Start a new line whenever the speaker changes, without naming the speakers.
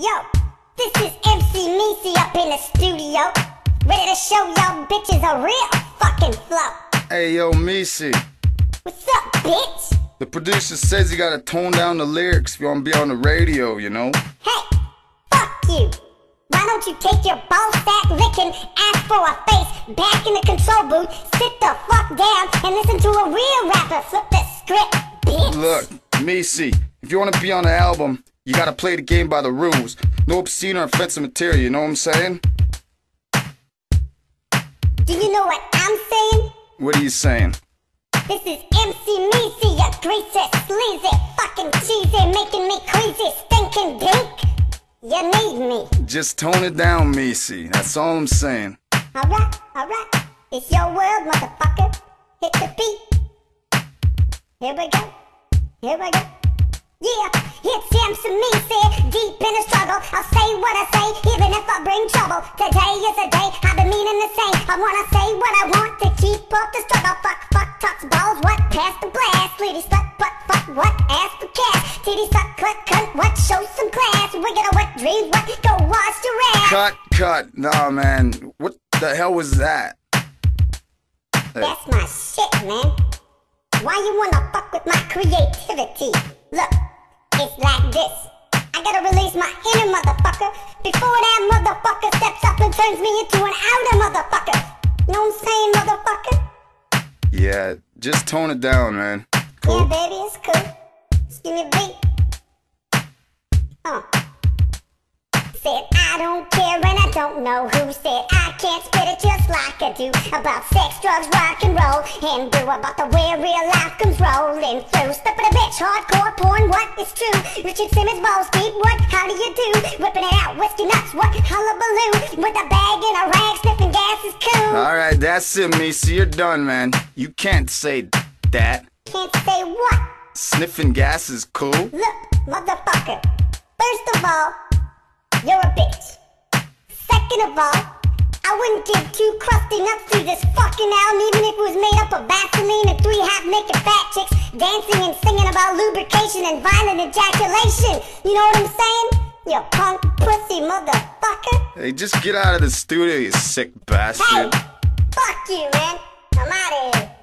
Yo, this is MC MeeCee up in the studio. Ready to show y'all bitches a real fucking flow.
Hey yo, MeeCee.
What's up, bitch?
The producer says you gotta tone down the lyrics if you wanna be on the radio, you know?
Hey, fuck you. Why don't you take your ball sack licking, ask for a face back in the control booth, sit the fuck down, and listen to a real rapper flip the script, bitch?
Look, MeeCee, if you wanna be on the album, you gotta play the game by the rules. No obscene or offensive material, you know what I'm saying?
Do you know what I'm saying?
What are you saying?
This is MC MeeCee, you greasy, sleazy, fucking cheesy, making me crazy, stinking dink. You need me.
Just tone it down, MeeCee. That's all I'm saying.
Alright, alright. It's your world, motherfucker. Hit the beat. Here we go. Here we go. Yeah, it's MC MeeCee, deep in the struggle. I'll say what I say, even if I bring trouble. Today is a day I've been meaning to say. I wanna say what I want to keep up the struggle. Fuck, fuck, talks balls, what? Pass the blast. Lady slut, butt, fuck, what? Ask the cash. Titty suck, click, cunt, what? Show some class. We got a wet dreams, what? Go wash your ass.
Cut, cut. Nah, man. What the hell was that?
That's my shit, man. Why you wanna fuck with my creativity? Look, and turns me into an outer motherfucker. Know what I'm saying, motherfucker?
Yeah, just tone it down, man.
Yeah, baby, it's cool. I don't care and I don't know who said I can't spit it just like I do about sex, drugs, rock and roll and do about the way real life comes rolling through. Step in a bitch, hardcore porn, what is true? Richard Simmons, balls deep, what? How do you do? Whipping it out, whiskey nuts, what? Hullabaloo with a bag and a rag, sniffing gas is cool.
Alright, that's it, MeeCee. You're done, man. You can't say that.
Can't say what?
Sniffing gas is cool.
Look, motherfucker. First of all, you're a bitch. Second of all, I wouldn't give two crusty nuts through this fucking album even if it was made up of Vaseline and three half-naked fat chicks dancing and singing about lubrication and violent ejaculation. You know what I'm saying? You punk pussy motherfucker.
Hey, just get out of the studio, you sick bastard.
Hey, fuck you, man. I'm out of here.